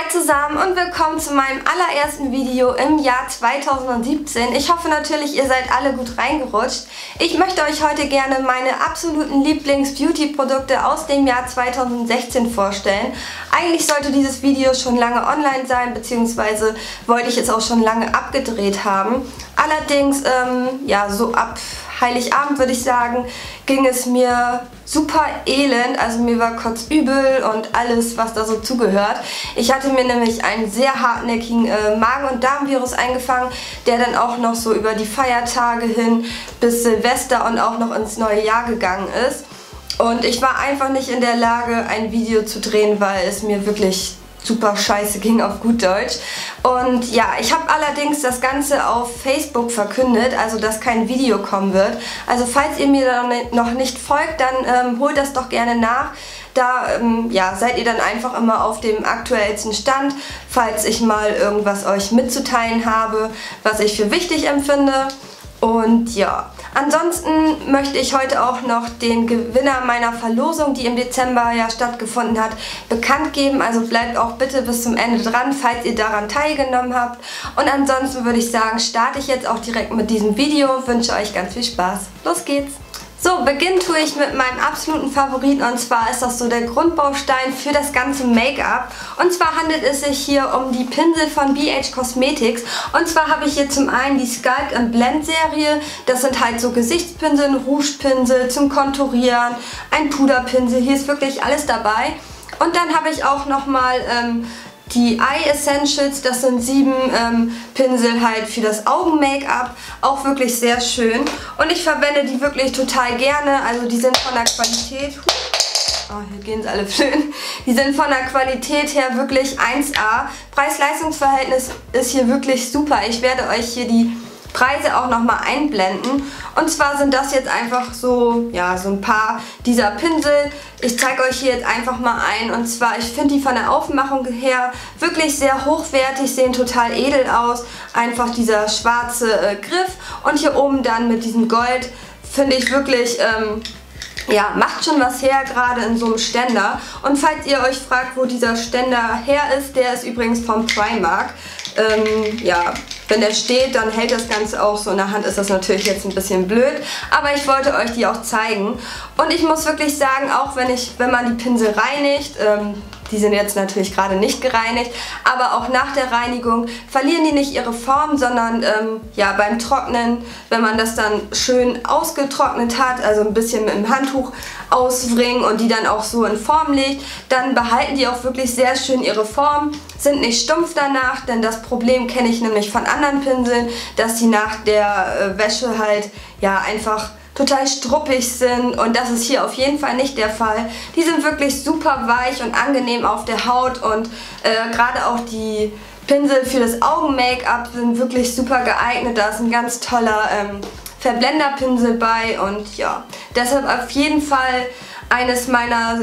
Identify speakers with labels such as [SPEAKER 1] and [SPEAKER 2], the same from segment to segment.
[SPEAKER 1] Hi zusammen und willkommen zu meinem allerersten Video im Jahr 2017. Ich hoffe natürlich, ihr seid alle gut reingerutscht. Ich möchte euch heute gerne meine absoluten Lieblings-Beauty-Produkte aus dem Jahr 2016 vorstellen. Eigentlich sollte dieses Video schon lange online sein, beziehungsweise wollte ich es auch schon lange abgedreht haben. Allerdings, ähm, ja, so ab Heiligabend würde ich sagen, ging es mir super elend. Also mir war kurz übel und alles, was da so zugehört. Ich hatte mir nämlich einen sehr hartnäckigen äh, Magen- und Darmvirus eingefangen, der dann auch noch so über die Feiertage hin bis Silvester und auch noch ins neue Jahr gegangen ist. Und ich war einfach nicht in der Lage, ein Video zu drehen, weil es mir wirklich super scheiße ging auf gut Deutsch. Und ja, ich habe allerdings das Ganze auf Facebook verkündet, also dass kein Video kommen wird. Also falls ihr mir da noch nicht folgt, dann ähm, holt das doch gerne nach. Da ähm, ja, seid ihr dann einfach immer auf dem aktuellsten Stand, falls ich mal irgendwas euch mitzuteilen habe, was ich für wichtig empfinde. Und ja, ansonsten möchte ich heute auch noch den Gewinner meiner Verlosung, die im Dezember ja stattgefunden hat, bekannt geben. Also bleibt auch bitte bis zum Ende dran, falls ihr daran teilgenommen habt. Und ansonsten würde ich sagen, starte ich jetzt auch direkt mit diesem Video. Wünsche euch ganz viel Spaß. Los geht's! So, beginnen tue ich mit meinem absoluten Favoriten und zwar ist das so der Grundbaustein für das ganze Make-up. Und zwar handelt es sich hier um die Pinsel von BH Cosmetics. Und zwar habe ich hier zum einen die Sculpt Blend Serie. Das sind halt so Gesichtspinsel, Rougepinsel zum Konturieren, ein Puderpinsel. Hier ist wirklich alles dabei. Und dann habe ich auch nochmal ähm, die Eye Essentials, das sind sieben ähm, Pinsel halt für das Augen-Make-up. Auch wirklich sehr schön. Und ich verwende die wirklich total gerne. Also die sind von der Qualität... Oh, hier gehen sie alle flöhen. Die sind von der Qualität her wirklich 1A. Preis-Leistungs-Verhältnis ist hier wirklich super. Ich werde euch hier die Preise auch nochmal einblenden. Und zwar sind das jetzt einfach so, ja, so ein paar dieser Pinsel. Ich zeige euch hier jetzt einfach mal ein. Und zwar, ich finde die von der Aufmachung her wirklich sehr hochwertig, sehen total edel aus. Einfach dieser schwarze äh, Griff und hier oben dann mit diesem Gold finde ich wirklich... Ähm, ja, macht schon was her, gerade in so einem Ständer. Und falls ihr euch fragt, wo dieser Ständer her ist, der ist übrigens vom Primark. Ähm, ja, wenn der steht, dann hält das Ganze auch so in der Hand, ist das natürlich jetzt ein bisschen blöd. Aber ich wollte euch die auch zeigen. Und ich muss wirklich sagen, auch wenn, ich, wenn man die Pinsel reinigt, ähm, die sind jetzt natürlich gerade nicht gereinigt, aber auch nach der Reinigung verlieren die nicht ihre Form, sondern ähm, ja, beim Trocknen, wenn man das dann schön ausgetrocknet hat, also ein bisschen mit dem Handtuch auswringen und die dann auch so in Form legt, dann behalten die auch wirklich sehr schön ihre Form, sind nicht stumpf danach, denn das Problem kenne ich nämlich von anderen Pinseln, dass die nach der äh, Wäsche halt ja einfach total struppig sind und das ist hier auf jeden Fall nicht der Fall. Die sind wirklich super weich und angenehm auf der Haut und äh, gerade auch die Pinsel für das Augen-Make-up sind wirklich super geeignet. Da ist ein ganz toller ähm, Verblenderpinsel bei und ja, deshalb auf jeden Fall eines meiner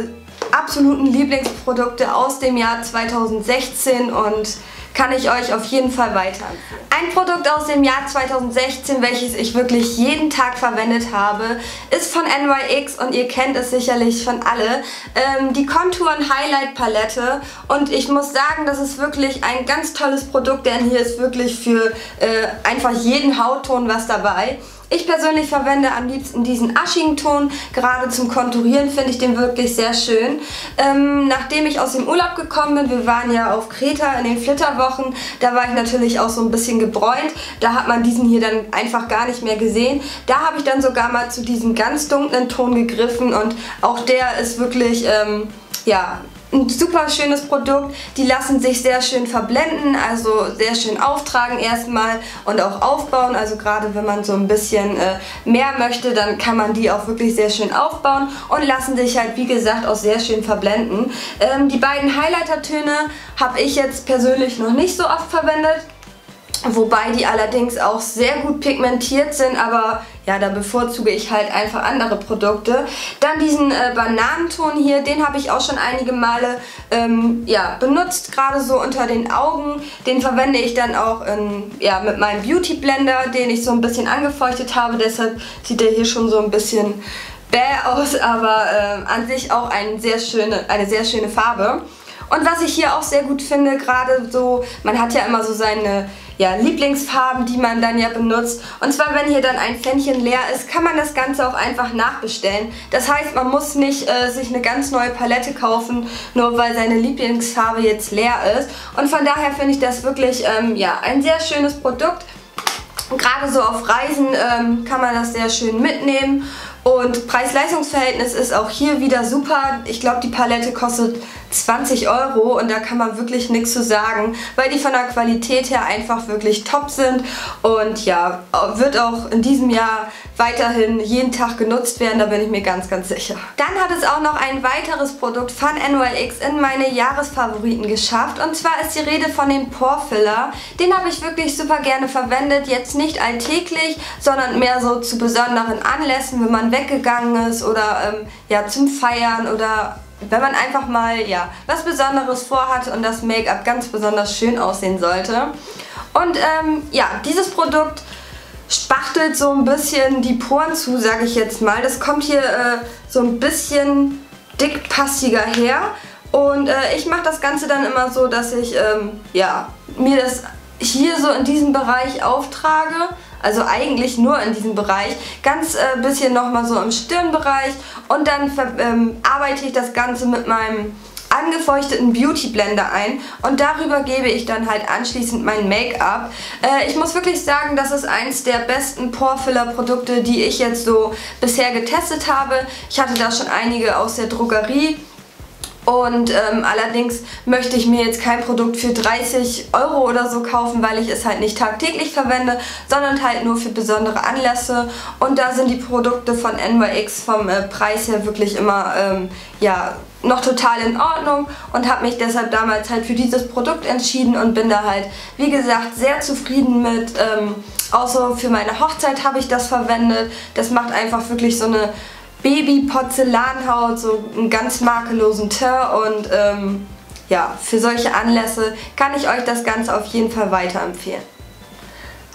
[SPEAKER 1] absoluten Lieblingsprodukte aus dem Jahr 2016 und kann ich euch auf jeden Fall weiterempfehlen. Ein Produkt aus dem Jahr 2016, welches ich wirklich jeden Tag verwendet habe, ist von NYX und ihr kennt es sicherlich schon alle. Ähm, die Contouren Highlight Palette und ich muss sagen, das ist wirklich ein ganz tolles Produkt, denn hier ist wirklich für äh, einfach jeden Hautton was dabei. Ich persönlich verwende am liebsten diesen aschigen Ton. Gerade zum Konturieren finde ich den wirklich sehr schön. Ähm, nachdem ich aus dem Urlaub gekommen bin, wir waren ja auf Kreta in den Flitterwochen, da war ich natürlich auch so ein bisschen gebräunt. Da hat man diesen hier dann einfach gar nicht mehr gesehen. Da habe ich dann sogar mal zu diesem ganz dunklen Ton gegriffen und auch der ist wirklich... Ähm, ja, ein super schönes Produkt. Die lassen sich sehr schön verblenden, also sehr schön auftragen erstmal und auch aufbauen. Also gerade wenn man so ein bisschen äh, mehr möchte, dann kann man die auch wirklich sehr schön aufbauen und lassen sich halt wie gesagt auch sehr schön verblenden. Ähm, die beiden Highlighter-Töne habe ich jetzt persönlich noch nicht so oft verwendet. Wobei die allerdings auch sehr gut pigmentiert sind, aber ja, da bevorzuge ich halt einfach andere Produkte. Dann diesen äh, Bananenton hier, den habe ich auch schon einige Male ähm, ja, benutzt, gerade so unter den Augen. Den verwende ich dann auch in, ja, mit meinem Beauty Blender, den ich so ein bisschen angefeuchtet habe. Deshalb sieht der hier schon so ein bisschen bäh aus, aber äh, an sich auch ein sehr schöne, eine sehr schöne Farbe. Und was ich hier auch sehr gut finde, gerade so, man hat ja immer so seine ja, Lieblingsfarben, die man dann ja benutzt. Und zwar, wenn hier dann ein Pfännchen leer ist, kann man das Ganze auch einfach nachbestellen. Das heißt, man muss nicht äh, sich eine ganz neue Palette kaufen, nur weil seine Lieblingsfarbe jetzt leer ist. Und von daher finde ich das wirklich ähm, ja, ein sehr schönes Produkt. Gerade so auf Reisen ähm, kann man das sehr schön mitnehmen. Und Preis-Leistungs-Verhältnis ist auch hier wieder super. Ich glaube, die Palette kostet 20 Euro und da kann man wirklich nichts zu sagen, weil die von der Qualität her einfach wirklich top sind und ja, wird auch in diesem Jahr weiterhin jeden Tag genutzt werden, da bin ich mir ganz, ganz sicher. Dann hat es auch noch ein weiteres Produkt von NYX in meine Jahresfavoriten geschafft und zwar ist die Rede von dem Pore Filler. Den habe ich wirklich super gerne verwendet, jetzt nicht alltäglich, sondern mehr so zu besonderen Anlässen, wenn man weggegangen ist oder ähm, ja zum Feiern oder wenn man einfach mal ja was Besonderes vorhat und das Make-up ganz besonders schön aussehen sollte. Und ähm, ja, dieses Produkt spachtelt so ein bisschen die Poren zu, sage ich jetzt mal. Das kommt hier äh, so ein bisschen dickpastiger her. Und äh, ich mache das Ganze dann immer so, dass ich ähm, ja, mir das hier so in diesem Bereich auftrage also eigentlich nur in diesem Bereich, ganz äh, bisschen nochmal so im Stirnbereich und dann ähm, arbeite ich das Ganze mit meinem angefeuchteten Beauty Blender ein und darüber gebe ich dann halt anschließend mein Make-up. Äh, ich muss wirklich sagen, das ist eins der besten Porefiller Produkte, die ich jetzt so bisher getestet habe. Ich hatte da schon einige aus der Drogerie und ähm, allerdings möchte ich mir jetzt kein Produkt für 30 Euro oder so kaufen, weil ich es halt nicht tagtäglich verwende, sondern halt nur für besondere Anlässe. Und da sind die Produkte von NYX vom äh, Preis her wirklich immer ähm, ja, noch total in Ordnung und habe mich deshalb damals halt für dieses Produkt entschieden und bin da halt, wie gesagt, sehr zufrieden mit. Ähm, außer für meine Hochzeit habe ich das verwendet. Das macht einfach wirklich so eine Baby-Porzellanhaut, so einen ganz makellosen Teint und ähm, ja, für solche Anlässe kann ich euch das Ganze auf jeden Fall weiterempfehlen.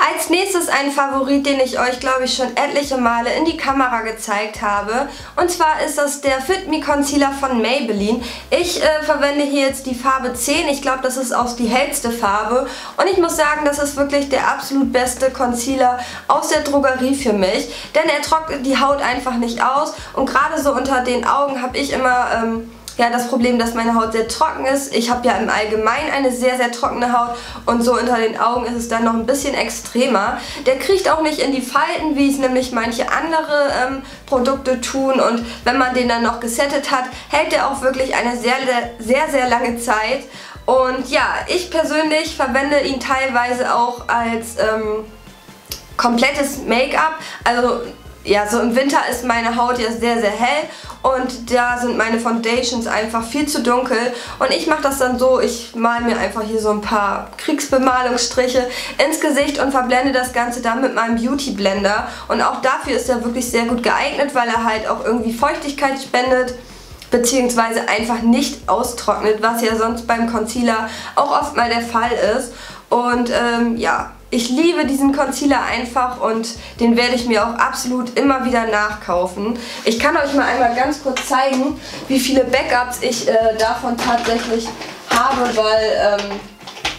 [SPEAKER 1] Als nächstes ein Favorit, den ich euch glaube ich schon etliche Male in die Kamera gezeigt habe. Und zwar ist das der Fit Me Concealer von Maybelline. Ich äh, verwende hier jetzt die Farbe 10. Ich glaube das ist auch die hellste Farbe. Und ich muss sagen, das ist wirklich der absolut beste Concealer aus der Drogerie für mich. Denn er trocknet die Haut einfach nicht aus. Und gerade so unter den Augen habe ich immer... Ähm, ja, das Problem, dass meine Haut sehr trocken ist. Ich habe ja im Allgemeinen eine sehr, sehr trockene Haut und so unter den Augen ist es dann noch ein bisschen extremer. Der kriecht auch nicht in die Falten, wie es nämlich manche andere ähm, Produkte tun und wenn man den dann noch gesettet hat, hält der auch wirklich eine sehr, sehr, sehr lange Zeit. Und ja, ich persönlich verwende ihn teilweise auch als ähm, komplettes Make-up. Also ja, so im Winter ist meine Haut ja sehr, sehr hell und da sind meine Foundations einfach viel zu dunkel. Und ich mache das dann so, ich male mir einfach hier so ein paar Kriegsbemalungsstriche ins Gesicht und verblende das Ganze dann mit meinem Beauty Blender. Und auch dafür ist er wirklich sehr gut geeignet, weil er halt auch irgendwie Feuchtigkeit spendet beziehungsweise einfach nicht austrocknet, was ja sonst beim Concealer auch oft mal der Fall ist und ähm, ja, ich liebe diesen Concealer einfach und den werde ich mir auch absolut immer wieder nachkaufen. Ich kann euch mal einmal ganz kurz zeigen, wie viele Backups ich äh, davon tatsächlich habe, weil ähm,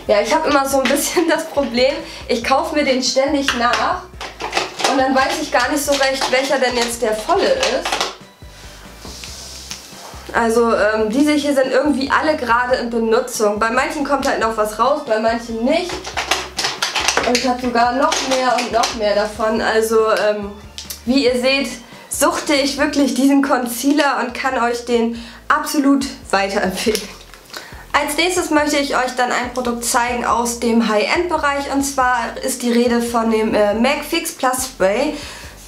[SPEAKER 1] ja, ich habe immer so ein bisschen das Problem, ich kaufe mir den ständig nach und dann weiß ich gar nicht so recht, welcher denn jetzt der volle ist. Also ähm, diese hier sind irgendwie alle gerade in Benutzung. Bei manchen kommt halt noch was raus, bei manchen nicht. Und ich habe sogar noch mehr und noch mehr davon. Also ähm, wie ihr seht, suchte ich wirklich diesen Concealer und kann euch den absolut weiterempfehlen. Als nächstes möchte ich euch dann ein Produkt zeigen aus dem High-End-Bereich und zwar ist die Rede von dem äh, MAC Fix Plus Spray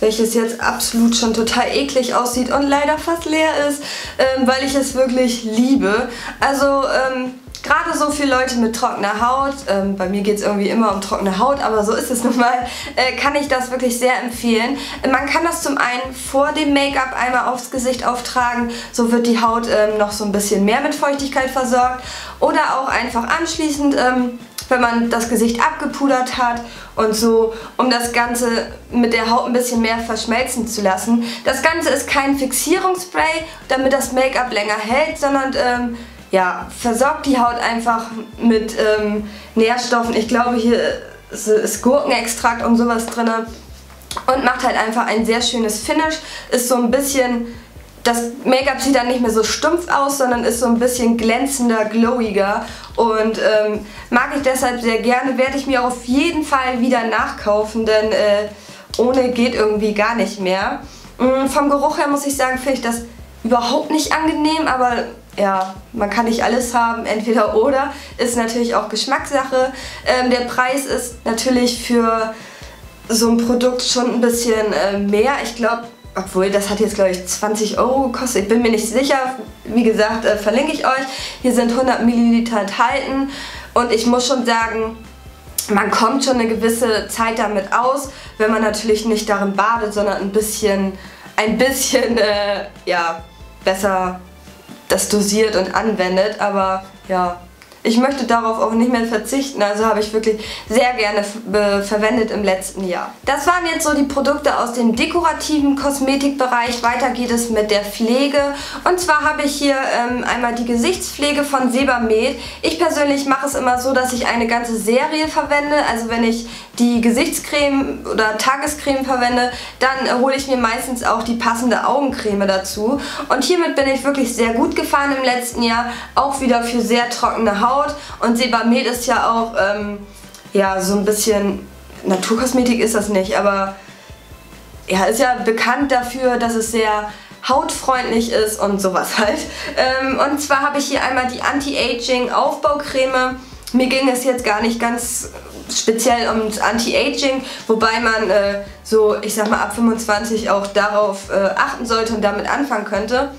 [SPEAKER 1] welches jetzt absolut schon total eklig aussieht und leider fast leer ist, ähm, weil ich es wirklich liebe. Also ähm, Gerade so für Leute mit trockener Haut, ähm, bei mir geht es irgendwie immer um trockene Haut, aber so ist es nun mal, äh, kann ich das wirklich sehr empfehlen. Man kann das zum einen vor dem Make-up einmal aufs Gesicht auftragen, so wird die Haut ähm, noch so ein bisschen mehr mit Feuchtigkeit versorgt. Oder auch einfach anschließend, ähm, wenn man das Gesicht abgepudert hat und so, um das Ganze mit der Haut ein bisschen mehr verschmelzen zu lassen. Das Ganze ist kein Fixierungsspray, damit das Make-up länger hält, sondern ähm, ja, versorgt die Haut einfach mit ähm, Nährstoffen. Ich glaube, hier ist Gurkenextrakt und sowas drin. Und macht halt einfach ein sehr schönes Finish. Ist so ein bisschen das Make-up sieht dann nicht mehr so stumpf aus, sondern ist so ein bisschen glänzender, glowiger und ähm, mag ich deshalb sehr gerne. Werde ich mir auf jeden Fall wieder nachkaufen, denn äh, ohne geht irgendwie gar nicht mehr. Ähm, vom Geruch her muss ich sagen, finde ich das überhaupt nicht angenehm, aber ja, man kann nicht alles haben, entweder oder. Ist natürlich auch Geschmackssache. Ähm, der Preis ist natürlich für so ein Produkt schon ein bisschen äh, mehr. Ich glaube, obwohl, das hat jetzt, glaube ich, 20 Euro gekostet. Ich bin mir nicht sicher. Wie gesagt, äh, verlinke ich euch. Hier sind 100 Milliliter enthalten. Und ich muss schon sagen, man kommt schon eine gewisse Zeit damit aus, wenn man natürlich nicht darin badet, sondern ein bisschen, ein bisschen, äh, ja, besser das dosiert und anwendet. Aber ja, ich möchte darauf auch nicht mehr verzichten, also habe ich wirklich sehr gerne verwendet im letzten Jahr. Das waren jetzt so die Produkte aus dem dekorativen Kosmetikbereich. Weiter geht es mit der Pflege und zwar habe ich hier ähm, einmal die Gesichtspflege von Sebamed. Ich persönlich mache es immer so, dass ich eine ganze Serie verwende, also wenn ich die Gesichtscreme oder Tagescreme verwende, dann hole ich mir meistens auch die passende Augencreme dazu und hiermit bin ich wirklich sehr gut gefahren im letzten Jahr, auch wieder für sehr trockene Haut Haut und Sebamed ist ja auch ähm, ja, so ein bisschen, Naturkosmetik ist das nicht, aber ja, ist ja bekannt dafür, dass es sehr hautfreundlich ist und sowas halt. Ähm, und zwar habe ich hier einmal die Anti-Aging Aufbaucreme. Mir ging es jetzt gar nicht ganz speziell ums Anti-Aging, wobei man äh, so, ich sag mal, ab 25 auch darauf äh, achten sollte und damit anfangen könnte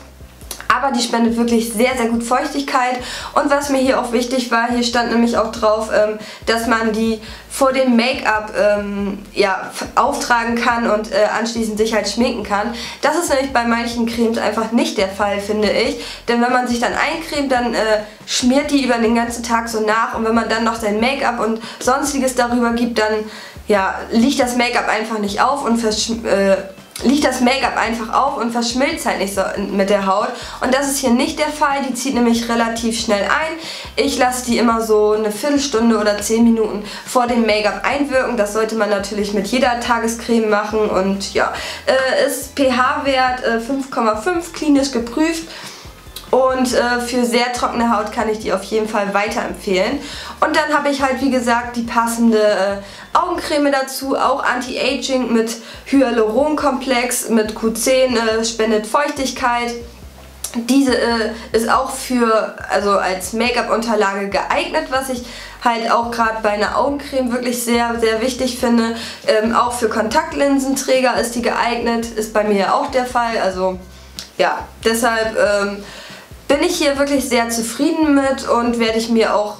[SPEAKER 1] aber die spendet wirklich sehr, sehr gut Feuchtigkeit. Und was mir hier auch wichtig war, hier stand nämlich auch drauf, ähm, dass man die vor dem Make-up ähm, ja, auftragen kann und äh, anschließend sich halt schminken kann. Das ist nämlich bei manchen Cremes einfach nicht der Fall, finde ich. Denn wenn man sich dann eincremt, dann äh, schmiert die über den ganzen Tag so nach und wenn man dann noch sein Make-up und sonstiges darüber gibt, dann ja, liegt das Make-up einfach nicht auf und äh, liegt das Make-up einfach auf und verschmilzt halt nicht so mit der Haut. Und das ist hier nicht der Fall. Die zieht nämlich relativ schnell ein. Ich lasse die immer so eine Viertelstunde oder 10 Minuten vor dem Make-up einwirken. Das sollte man natürlich mit jeder Tagescreme machen. Und ja, äh, ist pH-Wert äh, 5,5, klinisch geprüft. Und äh, für sehr trockene Haut kann ich die auf jeden Fall weiterempfehlen. Und dann habe ich halt wie gesagt die passende äh, Augencreme dazu, auch Anti-Aging mit Hyaluronkomplex, mit Q10, äh, spendet Feuchtigkeit. Diese äh, ist auch für, also als Make-up-Unterlage geeignet, was ich halt auch gerade bei einer Augencreme wirklich sehr, sehr wichtig finde. Ähm, auch für Kontaktlinsenträger ist die geeignet, ist bei mir auch der Fall. Also ja, deshalb ähm, bin ich hier wirklich sehr zufrieden mit und werde ich mir auch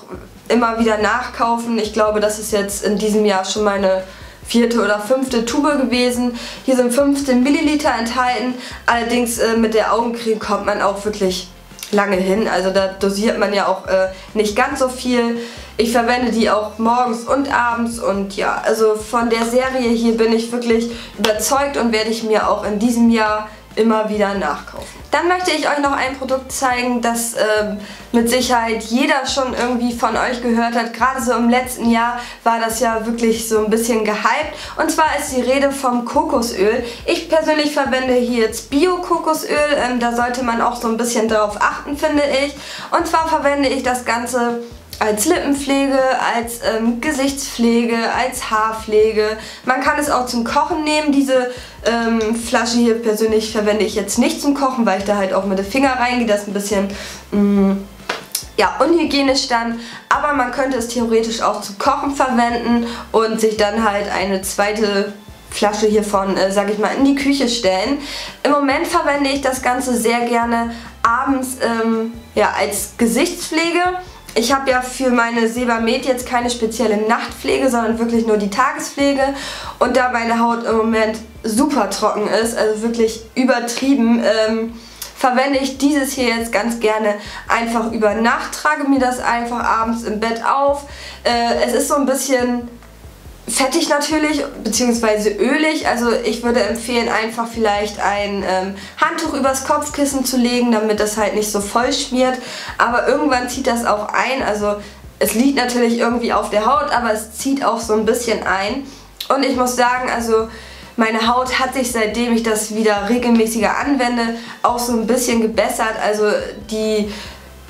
[SPEAKER 1] immer wieder nachkaufen. Ich glaube, das ist jetzt in diesem Jahr schon meine vierte oder fünfte Tube gewesen. Hier sind 15 Milliliter enthalten. Allerdings äh, mit der Augencreme kommt man auch wirklich lange hin. Also da dosiert man ja auch äh, nicht ganz so viel. Ich verwende die auch morgens und abends und ja, also von der Serie hier bin ich wirklich überzeugt und werde ich mir auch in diesem Jahr immer wieder nachkaufen. Dann möchte ich euch noch ein Produkt zeigen, das ähm, mit Sicherheit jeder schon irgendwie von euch gehört hat. Gerade so im letzten Jahr war das ja wirklich so ein bisschen gehypt. Und zwar ist die Rede vom Kokosöl. Ich persönlich verwende hier jetzt Bio-Kokosöl. Ähm, da sollte man auch so ein bisschen darauf achten, finde ich. Und zwar verwende ich das Ganze als Lippenpflege, als ähm, Gesichtspflege, als Haarpflege. Man kann es auch zum Kochen nehmen. Diese ähm, Flasche hier persönlich verwende ich jetzt nicht zum Kochen, weil ich da halt auch mit den Finger reingehe. Das ist ein bisschen mh, mm, ja, unhygienisch dann. Aber man könnte es theoretisch auch zum Kochen verwenden und sich dann halt eine zweite Flasche hiervon, äh, sag ich mal, in die Küche stellen. Im Moment verwende ich das Ganze sehr gerne abends ähm, ja, als Gesichtspflege. Ich habe ja für meine Sebamed jetzt keine spezielle Nachtpflege, sondern wirklich nur die Tagespflege. Und da meine Haut im Moment super trocken ist, also wirklich übertrieben, ähm, verwende ich dieses hier jetzt ganz gerne einfach über Nacht, trage mir das einfach abends im Bett auf. Äh, es ist so ein bisschen fettig natürlich, beziehungsweise ölig. Also ich würde empfehlen, einfach vielleicht ein ähm, Handtuch übers Kopfkissen zu legen, damit das halt nicht so voll schmiert. Aber irgendwann zieht das auch ein. Also es liegt natürlich irgendwie auf der Haut, aber es zieht auch so ein bisschen ein. Und ich muss sagen, also meine Haut hat sich seitdem ich das wieder regelmäßiger anwende auch so ein bisschen gebessert. Also die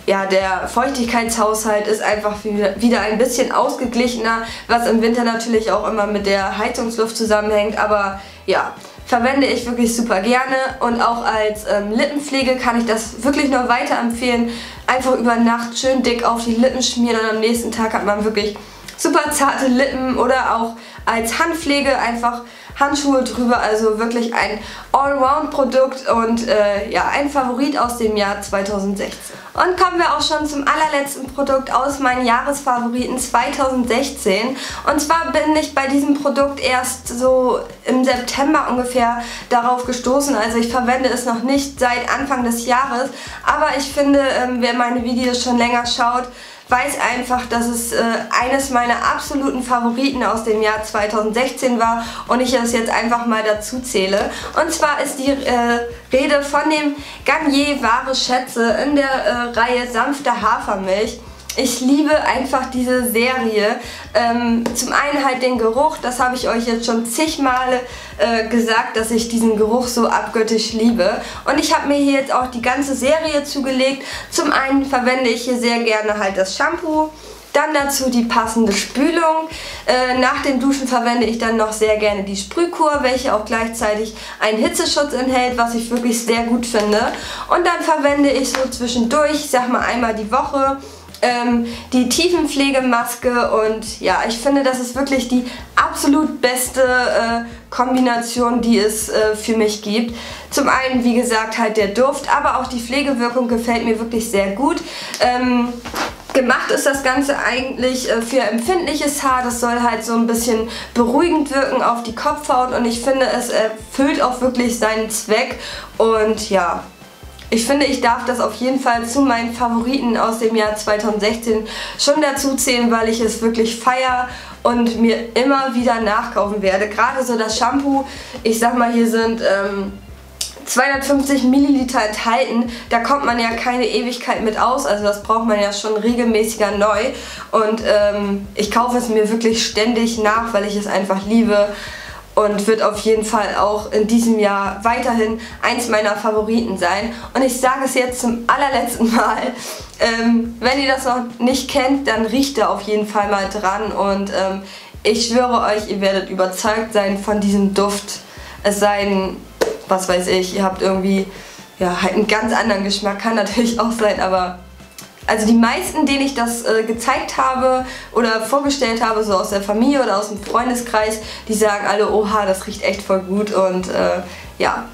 [SPEAKER 1] ja, der Feuchtigkeitshaushalt ist einfach wieder ein bisschen ausgeglichener, was im Winter natürlich auch immer mit der Heizungsluft zusammenhängt, aber ja, verwende ich wirklich super gerne und auch als ähm, Lippenpflege kann ich das wirklich nur weiterempfehlen. Einfach über Nacht schön dick auf die Lippen schmieren und am nächsten Tag hat man wirklich super zarte Lippen oder auch als Handpflege einfach Handschuhe drüber, also wirklich ein Allround-Produkt und äh, ja, ein Favorit aus dem Jahr 2016. Und kommen wir auch schon zum allerletzten Produkt aus meinen Jahresfavoriten 2016. Und zwar bin ich bei diesem Produkt erst so im September ungefähr darauf gestoßen. Also ich verwende es noch nicht seit Anfang des Jahres, aber ich finde, ähm, wer meine Videos schon länger schaut, weiß einfach, dass es äh, eines meiner absoluten Favoriten aus dem Jahr 2016 war und ich es jetzt einfach mal dazu zähle. Und zwar ist die äh, Rede von dem Garnier Wahre Schätze in der äh, Reihe Sanfte Hafermilch. Ich liebe einfach diese Serie. Ähm, zum einen halt den Geruch, das habe ich euch jetzt schon zig Male äh, gesagt, dass ich diesen Geruch so abgöttisch liebe. Und ich habe mir hier jetzt auch die ganze Serie zugelegt. Zum einen verwende ich hier sehr gerne halt das Shampoo. Dann dazu die passende Spülung. Äh, nach dem Duschen verwende ich dann noch sehr gerne die Sprühkur, welche auch gleichzeitig einen Hitzeschutz enthält, was ich wirklich sehr gut finde. Und dann verwende ich so zwischendurch, ich sag mal einmal die Woche, ähm, die Tiefenpflegemaske und ja, ich finde, das ist wirklich die absolut beste äh, Kombination, die es äh, für mich gibt. Zum einen, wie gesagt, halt der Duft, aber auch die Pflegewirkung gefällt mir wirklich sehr gut. Ähm, Gemacht ist das Ganze eigentlich äh, für empfindliches Haar. Das soll halt so ein bisschen beruhigend wirken auf die Kopfhaut und ich finde, es erfüllt auch wirklich seinen Zweck. Und ja, ich finde, ich darf das auf jeden Fall zu meinen Favoriten aus dem Jahr 2016 schon dazu zählen, weil ich es wirklich feier und mir immer wieder nachkaufen werde. Gerade so das Shampoo, ich sag mal, hier sind ähm, 250 Milliliter enthalten. Da kommt man ja keine Ewigkeit mit aus, also das braucht man ja schon regelmäßiger neu. Und ähm, ich kaufe es mir wirklich ständig nach, weil ich es einfach liebe und wird auf jeden Fall auch in diesem Jahr weiterhin eins meiner Favoriten sein. Und ich sage es jetzt zum allerletzten Mal. Ähm, wenn ihr das noch nicht kennt, dann riecht da auf jeden Fall mal dran und ähm, ich schwöre euch, ihr werdet überzeugt sein von diesem Duft. Es sei denn, was weiß ich, ihr habt irgendwie ja, halt einen ganz anderen Geschmack, kann natürlich auch sein, aber also die meisten, denen ich das äh, gezeigt habe oder vorgestellt habe, so aus der Familie oder aus dem Freundeskreis, die sagen alle, oha, das riecht echt voll gut und äh, ja,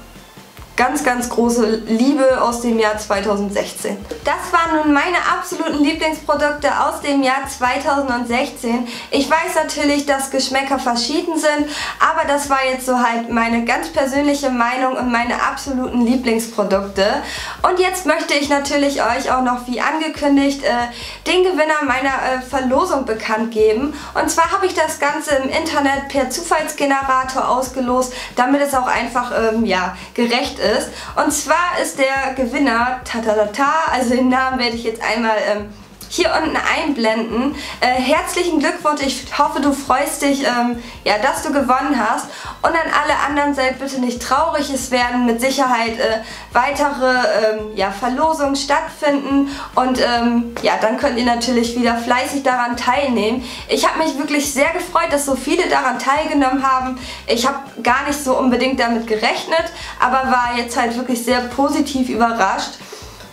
[SPEAKER 1] ganz, ganz große Liebe aus dem Jahr 2016. Das waren nun meine absoluten Lieblingsprodukte aus dem Jahr 2016. Ich weiß natürlich, dass Geschmäcker verschieden sind, aber das war jetzt so halt meine ganz persönliche Meinung und meine absoluten Lieblingsprodukte. Und jetzt möchte ich natürlich euch auch noch, wie angekündigt, äh, den Gewinner meiner äh, Verlosung bekannt geben. Und zwar habe ich das Ganze im Internet per Zufallsgenerator ausgelost, damit es auch einfach ähm, ja, gerecht ist. Und zwar ist der Gewinner, tatatata, also den Namen werde ich jetzt einmal ähm, hier unten einblenden. Äh, herzlichen Glückwunsch, ich hoffe du freust dich, ähm, ja, dass du gewonnen hast. Und an alle anderen seid bitte nicht traurig, es werden mit Sicherheit äh, weitere ähm, ja, Verlosungen stattfinden und ähm, ja, dann könnt ihr natürlich wieder fleißig daran teilnehmen. Ich habe mich wirklich sehr gefreut, dass so viele daran teilgenommen haben. Ich habe gar nicht so unbedingt damit gerechnet, aber war jetzt halt wirklich sehr positiv überrascht.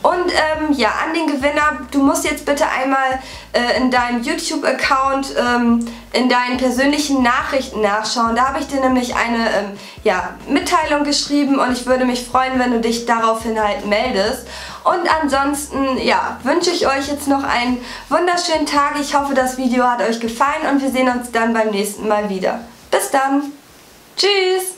[SPEAKER 1] Und ähm, ja, an den Gewinner, du musst jetzt bitte einmal äh, in deinem YouTube-Account ähm, in deinen persönlichen Nachrichten nachschauen. Da habe ich dir nämlich eine ähm, ja, Mitteilung geschrieben und ich würde mich freuen, wenn du dich daraufhin halt meldest. Und ansonsten, ja, wünsche ich euch jetzt noch einen wunderschönen Tag. Ich hoffe, das Video hat euch gefallen und wir sehen uns dann beim nächsten Mal wieder. Bis dann. Tschüss.